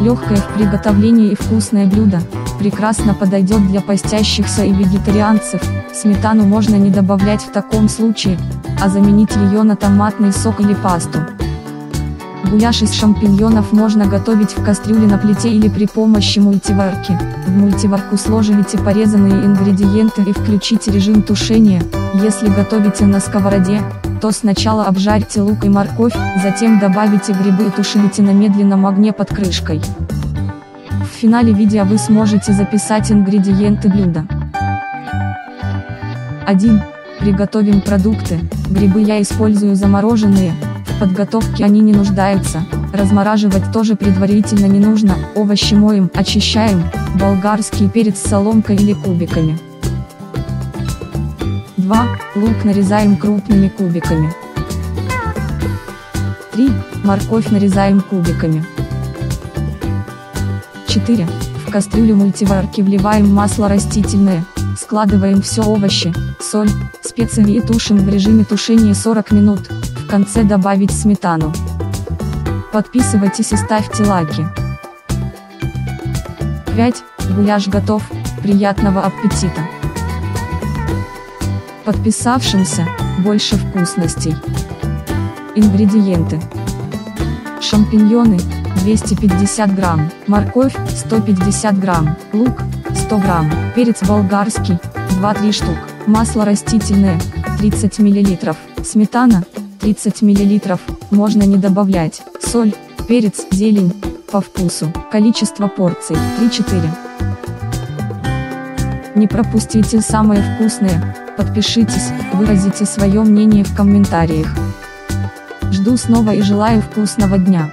Легкое в приготовлении и вкусное блюдо, прекрасно подойдет для постящихся и вегетарианцев, сметану можно не добавлять в таком случае, а заменить ее на томатный сок или пасту. Гуляш из шампиньонов можно готовить в кастрюле на плите или при помощи мультиварки. В мультиварку сложите порезанные ингредиенты и включите режим тушения. Если готовите на сковороде, то сначала обжарьте лук и морковь, затем добавите грибы и тушите на медленном огне под крышкой. В финале видео вы сможете записать ингредиенты блюда. 1. Приготовим продукты. Грибы я использую замороженные, подготовке они не нуждаются, размораживать тоже предварительно не нужно, овощи моем, очищаем, болгарский перец с соломкой или кубиками. 2. Лук нарезаем крупными кубиками. 3. Морковь нарезаем кубиками. 4. В кастрюлю мультиварки вливаем масло растительное, складываем все овощи, соль, специи и тушим в режиме тушения 40 минут, в конце добавить сметану. Подписывайтесь и ставьте лайки. 5. Гуляш готов, приятного аппетита! Подписавшимся, больше вкусностей. Ингредиенты. Шампиньоны, 250 грамм, морковь, 150 грамм, лук, 100 грамм, перец болгарский, 2-3 штук, масло растительное, 30 миллилитров, сметана, 30 мл, можно не добавлять, соль, перец, зелень, по вкусу, количество порций, 3-4. Не пропустите самое вкусное, подпишитесь, выразите свое мнение в комментариях. Жду снова и желаю вкусного дня.